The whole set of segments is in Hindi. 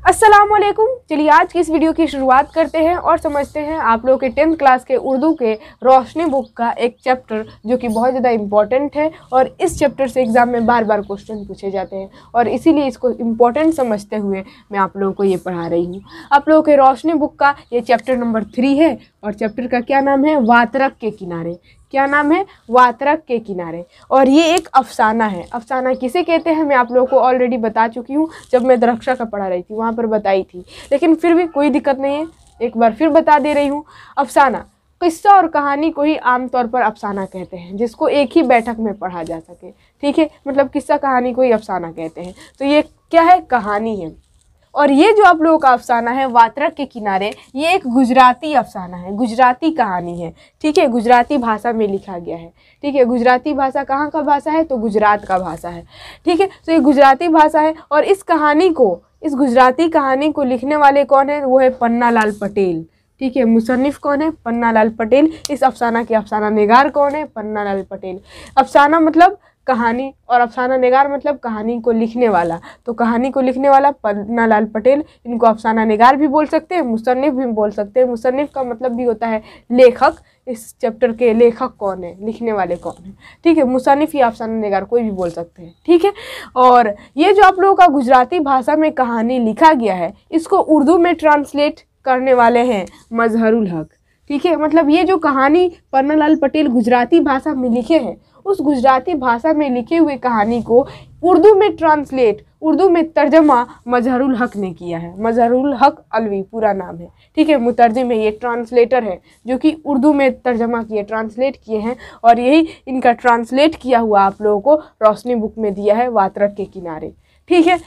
असलकुम चलिए आज की इस वीडियो की शुरुआत करते हैं और समझते हैं आप लोगों के टेंथ क्लास के उर्दू के रोशनी बुक का एक चैप्टर, जो कि बहुत ज़्यादा इंपॉर्टेंट है और इस चैप्टर से एग्ज़ाम में बार बार क्वेश्चन पूछे जाते हैं और इसीलिए इसको इम्पोर्टेंट समझते हुए मैं आप लोगों को ये पढ़ा रही हूँ। आप लोगों के रोशनी बुक का ये चैप्टर नंबर थ्री है और चैप्टर का क्या नाम है? वातरक के किनारे। क्या नाम है? वातरक के किनारे। और ये एक अफसाना है। अफसाना किसे कहते हैं? मैं आप लोगों को ऑलरेडी बता चुकी हूँ, जब मैं दरक्षा का पढ़ा रही थी, वहाँ पर बताई थी। लेकिन फिर भी कोई दिक्कत नहीं है। एक बार फिर बता दे रही हूँ। अफसाना, किस्सा और कहानी को ही आमतौर पर अफसाना कहते हैं, जिसको एक ही बैठक में पढ़ा जा सके। ठीक है? मतलब किस्सा कहानी को ही अफसाना कहते हैं। तो ये क्या है? कहानी है। और ये जो आप लोगों का अफसाना है वात्रक के किनारे, ये एक गुजराती अफसाना है, गुजराती कहानी है। ठीक है, गुजराती भाषा में लिखा गया है। ठीक है, गुजराती भाषा कहाँ का भाषा है? तो गुजरात का भाषा है। ठीक है तो ये गुजराती भाषा है और इस कहानी को, इस गुजराती कहानी को लिखने वाले कौन है? वो है पन्ना लाल पटेल। ठीक है मुसन्फ़ कौन है? पन्ना लाल पटेल। इस अफसाना के अफसाना निगार कौन है? पन्ना लाल पटेल। अफसाना मतलब कहानी और अफसाना निगार मतलब कहानी को लिखने वाला। तो कहानी को लिखने वाला पन्ना लाल पटेल, इनको अफसाना निगार भी बोल सकते हैं मुसन्फ़ भी बोल सकते हैं। मुसनफ़ का मतलब भी होता है लेखक। इस चैप्टर के लेखक कौन है? लिखने वाले कौन है? ठीक है मुसनफ़ या अफसाना निगार कोई भी बोल सकते हैं। ठीक है, और ये जो आप लोगों का गुजराती भाषा में कहानी लिखा गया है, इसको उर्दू में ट्रांसलेट करने वाले हैं मजहरुल हक। ठीक है मतलब ये जो कहानी पन्नालाल पटेल गुजराती भाषा में लिखे हैं उस गुजराती भाषा में लिखे हुए कहानी को उर्दू में ट्रांसलेट उर्दू में तर्जमा मजहरुल हक ने किया है। मजहरुल हक अलवी, पूरा नाम है। ठीक है, मुतरजम में ये ट्रांसलेटर है, जो कि उर्दू में तर्जमा किए ट्रांसलेट किए हैं, और यही इनका ट्रांसलेट किया हुआ आप लोगों को रोशनी बुक में दिया है वातरक के किनारे। ठीक है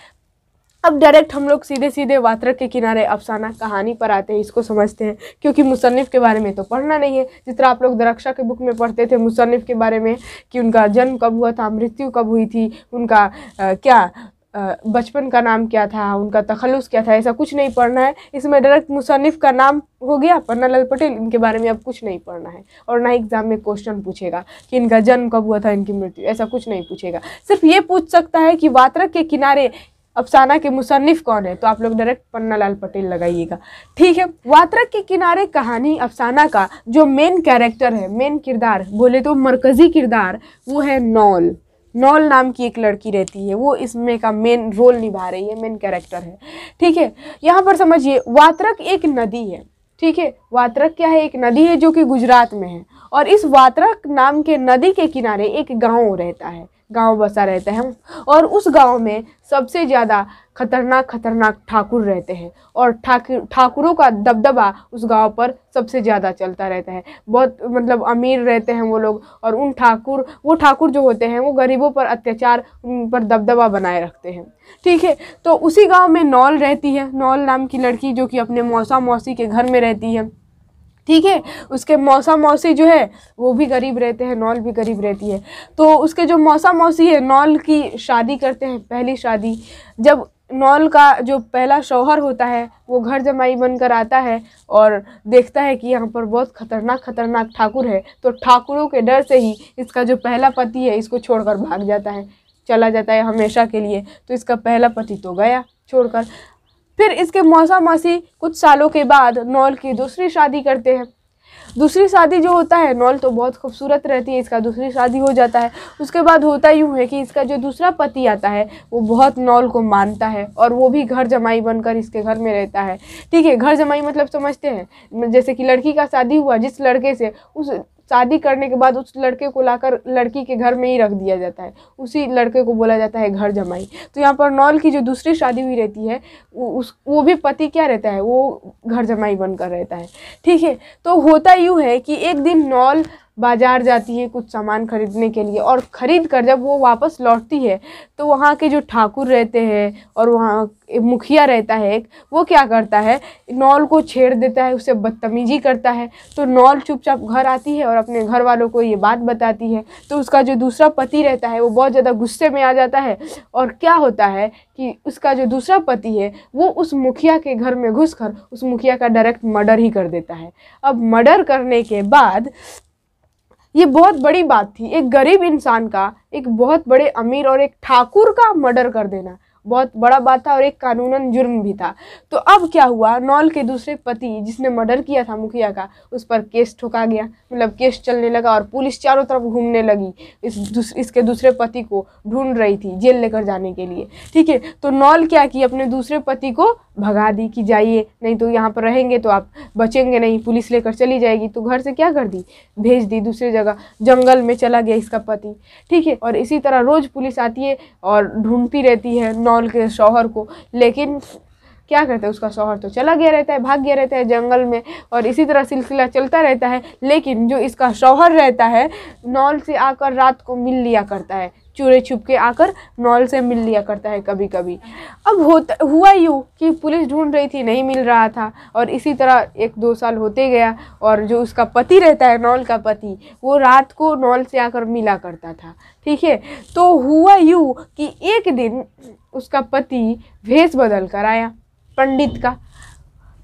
अब डायरेक्ट हम लोग सीधे सीधे वात्रक के किनारे अफसाना कहानी पर आते हैं इसको समझते हैं। क्योंकि मुसनफ़ के बारे में तो पढ़ना नहीं है। जिस तरह आप लोग दरक्षा के बुक में पढ़ते थे मुसनफ़ के बारे में कि उनका जन्म कब हुआ था मृत्यु कब हुई थी उनका आ, क्या बचपन का नाम क्या था उनका तखलुस क्या था ऐसा कुछ नहीं पढ़ना है। इसमें डायरेक्ट मुसनफ़ का नाम हो गया पन्ना लाल पटेल इनके बारे में अब कुछ नहीं पढ़ना है। और ना एग्ज़ाम में क्वेश्चन पूछेगा कि इनका जन्म कब हुआ था इनकी मृत्यु ऐसा कुछ नहीं पूछेगा। सिर्फ़ ये पूछ सकता है कि वात्रक के किनारे अफसाना के मुसनफ़ कौन है? तो आप लोग डायरेक्ट पन्ना लाल पटेल लगाइएगा। ठीक है, वात्रक के किनारे कहानी अफसाना का जो मेन कैरेक्टर है मेन किरदार, बोले तो मरकज़ी किरदार, वो है नौल। नौल नाम की एक लड़की रहती है, वो इसमें का मेन रोल निभा रही है मेन कैरेक्टर है। ठीक है, यहाँ पर समझिए, वात्रक एक नदी है। ठीक है, वात्रक क्या है? एक नदी है जो कि गुजरात में है। और इस वात्रक नाम के नदी के किनारे एक गाँव रहता है। गाँव बसा रहता है। और उस गाँव में सबसे ज़्यादा खतरनाक खतरनाक ठाकुर रहते हैं। और ठाकुर, ठाकुरों का दबदबा उस गाँव पर सबसे ज़्यादा चलता रहता है। बहुत मतलब अमीर रहते हैं वो लोग और उन ठाकुर, वो ठाकुर जो होते हैं वो गरीबों पर अत्याचार, उन पर दबदबा बनाए रखते हैं। ठीक है तो उसी गाँव में नौल रहती है। नौल नाम की लड़की जो कि अपने मौसा मौसी के घर में रहती है। ठीक है? उसके मौसा मौसी जो है, वो भी गरीब रहते हैं, नौल भी गरीब रहती है। तो उसके जो मौसा मौसी है, नौल की शादी करते हैं, पहली शादी। जब नौल का जो पहला शौहर होता है, वो घर जमाई बनकर आता है और देखता है कि यहाँ पर बहुत खतरनाक खतरनाक ठाकुर है तो ठाकुरों के डर से ही इसका जो पहला पति है, इसको छोड़कर भाग जाता है, चला जाता है हमेशा के लिए। तो इसका पहला पति तो गया छोड़कर। फिर इसके मौसा मासी कुछ सालों के बाद नौल की दूसरी शादी करते हैं। दूसरी शादी जो होता है, नौल तो बहुत खूबसूरत रहती है, इसका दूसरी शादी हो जाता है। उसके बाद होता यूँ है कि इसका जो दूसरा पति आता है, वो बहुत नौल को मानता है और वो भी घर जमाई बनकर इसके घर में रहता है। ठीक है, घर जमाई मतलब समझते हैं। जैसे कि लड़की का शादी हुआ, जिस लड़के से उस शादी करने के बाद उस लड़के को लाकर लड़की के घर में ही रख दिया जाता है। उसी लड़के को बोला जाता है घर जमाई। तो यहाँ पर नॉल की जो दूसरी शादी हुई रहती है उस, वो भी पति क्या रहता है? वो घर जमाई बनकर रहता है। ठीक है तो होता यूँ है कि एक दिन नौल बाज़ार जाती है कुछ सामान खरीदने के लिए और ख़रीद कर जब वो वापस लौटती है तो वहाँ के जो ठाकुर रहते हैं और वहाँ मुखिया रहता है एक, वो क्या करता है? नौल को छेड़ देता है उससे बदतमीजी करता है। तो नौल चुपचाप घर आती है और अपने घर वालों को ये बात बताती है। तो उसका जो दूसरा पति रहता है, वो बहुत ज़्यादा गुस्से में आ जाता है और क्या होता है कि उसका जो दूसरा पति है, वो उस मुखिया के घर में घुस उस मुखिया का डायरेक्ट मर्डर ही कर देता है। अब मर्डर करने के बाद ये बहुत बड़ी बात थी। एक गरीब इंसान का एक बहुत बड़े अमीर और एक ठाकुर का मर्डर कर देना बहुत बड़ा बात था और एक कानूनन जुर्म भी था। तो अब क्या हुआ? नॉल के दूसरे पति जिसने मर्डर किया था मुखिया का उस पर केस ठोका गया। मतलब केस चलने लगा और पुलिस चारों तरफ़ घूमने लगी। इस दूस, इसके दूसरे पति को ढूंढ रही थी जेल लेकर जाने के लिए। ठीक है तो नॉल क्या की अपने दूसरे पति को भगा दी कि जाइए, नहीं तो यहाँ पर रहेंगे तो आप बचेंगे नहीं, पुलिस लेकर चली जाएगी। तो घर से क्या कर दी? भेज दी दूसरी जगह, जंगल में चला गया इसका पति। ठीक है, और इसी तरह रोज़ पुलिस आती है और ढूंढती रहती है नॉल के शौहर को। लेकिन क्या करते हैं उसका शौहर? तो चला गया रहता है, भाग गया रहता है जंगल में और इसी तरह सिलसिला चलता रहता है। लेकिन जो इसका शौहर रहता है, नॉल से आकर रात को मिल लिया करता है। चूरे छुप के आकर नॉल से मिल लिया करता है कभी कभी अब होता, हुआ यूँ कि पुलिस ढूंढ रही थी, नहीं मिल रहा था और इसी तरह एक दो साल होते गया और जो उसका पति रहता है नॉल का पति, वो रात को नॉल से आकर मिला करता था। ठीक है? तो हुआ यूँ कि एक दिन उसका पति भेष बदल कर आया, पंडित का।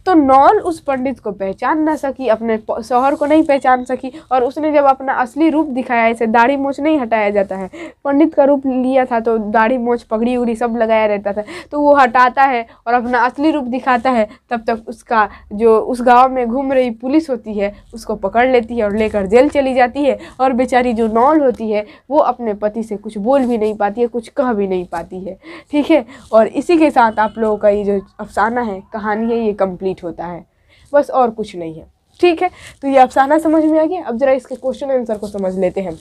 तो नॉल उस पंडित को पहचान ना सकी, अपने शोहर को नहीं पहचान सकी और उसने जब अपना असली रूप दिखाया, इसे दाढ़ी मोछ नहीं हटाया जाता है। पंडित का रूप लिया था तो दाढ़ी मोछ पगड़ी उगड़ी सब लगाया रहता था। तो वो हटाता है और अपना असली रूप दिखाता है, तब तक उसका जो उस गाँव में घूम रही पुलिस होती है, उसको पकड़ लेती है और लेकर जेल चली जाती है और बेचारी जो नॉल होती है, वो अपने पति से कुछ बोल भी नहीं पाती है, कुछ कह भी नहीं पाती है। ठीक है? और इसी के साथ आप लोगों का ये जो अफसाना है, कहानी है, ये कंप्लीट कंप्लीट होता है। बस और कुछ नहीं है। ठीक है? तो ये अफसाना समझ में आ गया? अब ज़रा इसके क्वेश्चन आंसर को समझ लेते हैं।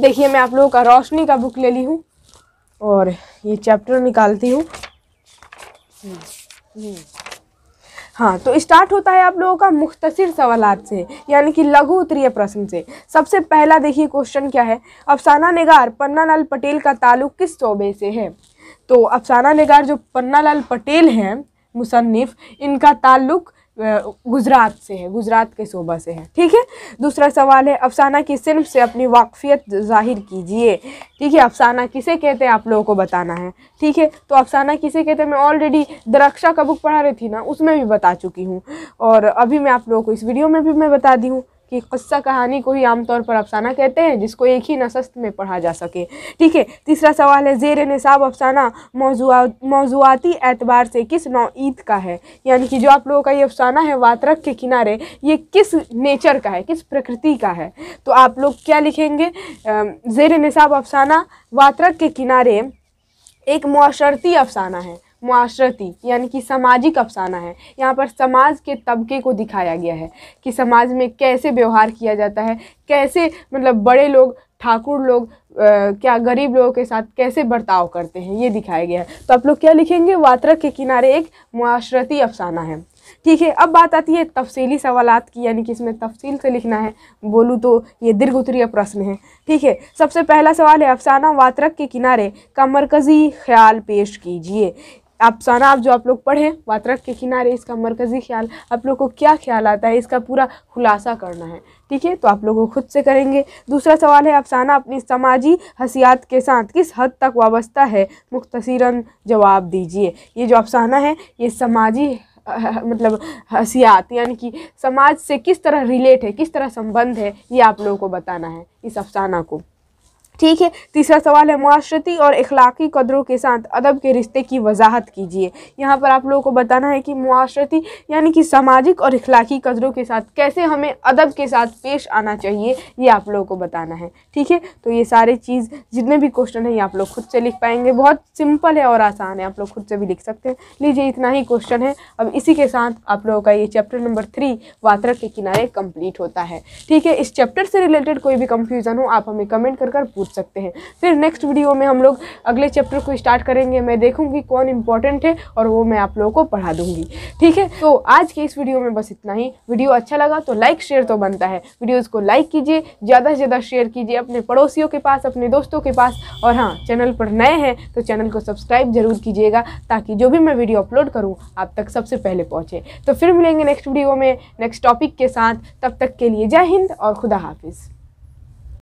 देखिए, मैं आप लोगों का रोशनी का बुक ले ली हूँ और ये चैप्टर निकालती हूँ। हाँ तो स्टार्ट होता है आप लोगों का मुख्तसर सवालात से, यानी कि लघु उत्तरीय प्रश्न से। सबसे पहला देखिए क्वेश्चन क्या है? अफसाना निगार पन्ना लाल पटेल का ताल्लुक किस शोबे से है? तो अफसाना निगार जो पन्ना लाल पटेल हैं मुसन्फ़ इनका ताल्लुक गुजरात से है, गुजरात के शोबा से है। ठीक है? दूसरा सवाल है, अफसाना की सिर्फ़ से अपनी वाकफियत ज़ाहिर कीजिए। ठीक है? अफसाना किसे कहते हैं? आप लोगों को बताना है। ठीक है? तो अफसाना किसे कहते हैं? मैं ऑलरेडी दरक्षा का बुक पढ़ा रही थी ना, उसमें भी बता चुकी हूँ। और अभी मैं आप लोगों को इस वीडियो में भी मैं बता दी हूँ। कि क़स्सा कहानी को ही आमतौर पर अफसाना कहते हैं, जिसको एक ही नशस्त में पढ़ा जा सके। ठीक है, तीसरा सवाल है, ज़ेर निसाब अफसाना मौजूआती एतबार से किस नौ ईद का है? यानी कि जो आप लोगों का ये अफसाना है, वातरक के किनारे, ये किस नेचर का है, किस प्रकृति का है? तो आप लोग क्या लिखेंगे? ज़ेर निसाब अफसाना वातरक के किनारे एक मुआशरती अफसाना है। मुआशरती यानी कि सामाजिक अफसाना है। यहाँ पर समाज के तबके को दिखाया गया है कि समाज में कैसे व्यवहार किया जाता है कैसे मतलब बड़े लोग ठाकुर लोग आ, क्या गरीब लोगों के साथ कैसे बर्ताव करते हैं ये दिखाया गया है। तो आप लोग क्या लिखेंगे? वात्रक के किनारे एक मुआशरती अफसाना है। ठीक है अब बात आती है तफसीली सवालात की यानी कि इसमें तफसील से लिखना है। बोलूँ तो ये दीर्घ उत्तरीय प्रश्न है। ठीक है सबसे पहला सवाल है अफसाना वात्रक के किनारे का मरकज़ी ख्याल पेश कीजिए। अफसाना आप जो आप लोग पढ़ें वात्रक के किनारे, इसका मरकज़ी ख्याल, आप लोग को क्या ख्याल आता है, इसका पूरा खुलासा करना है। ठीक है? तो आप लोगों खुद से करेंगे। दूसरा सवाल है अफसाना अपनी समाजी हसियात के साथ किस हद तक वाबस्ता है? मुख्तसरन जवाब दीजिए। ये जो अफसाना है, ये समाजी मतलब हसियात, यानी कि समाज से किस तरह रिलेट है, किस तरह संबंध है, ये आप लोगों को बताना है, इस अफसाना को। ठीक है। तीसरा सवाल है माशरती और इखलाकी कदरों के साथ अदब के रिश्ते की वजाहत कीजिए। यहाँ पर आप लोगों को बताना है कि माशरती यानी कि सामाजिक और इखलाकी कदरों के साथ कैसे हमें अदब के साथ पेश आना चाहिए, ये आप लोगों को बताना है। ठीक है? तो ये सारे चीज़, जितने भी क्वेश्चन हैं, ये आप लोग खुद से लिख पाएँगे। बहुत सिंपल है और आसान है, आप लोग खुद से भी लिख सकते हैं। लीजिए, इतना ही क्वेश्चन है। अब इसी के साथ आप लोगों का ये चैप्टर नंबर थ्री वात्रक के किनारे कंप्लीट होता है। ठीक है? इस चैप्टर से रिलेटेड कोई भी कंफ्यूजन हो, आप हमें कमेंट कर कर पूछ पूछ सकते हैं। फिर नेक्स्ट वीडियो में हम लोग अगले चैप्टर को स्टार्ट करेंगे। मैं देखूँगी कौन इंपॉर्टेंट है और वो मैं आप लोगों को पढ़ा दूँगी। ठीक है? तो आज के इस वीडियो में बस इतना ही। वीडियो अच्छा लगा तो लाइक शेयर तो बनता है। वीडियोज़ को लाइक कीजिए, ज़्यादा से ज़्यादा शेयर कीजिए अपने पड़ोसियों के पास, अपने दोस्तों के पास। और हाँ चैनल पर नए हैं तो चैनल को सब्सक्राइब ज़रूर कीजिएगा ताकि जो भी मैं वीडियो अपलोड करूँ, आप तक सबसे पहले पहुँचे। तो फिर मिलेंगे नेक्स्ट वीडियो में नेक्स्ट टॉपिक के साथ। तब तक के लिए जय हिंद और खुदा हाफिज़।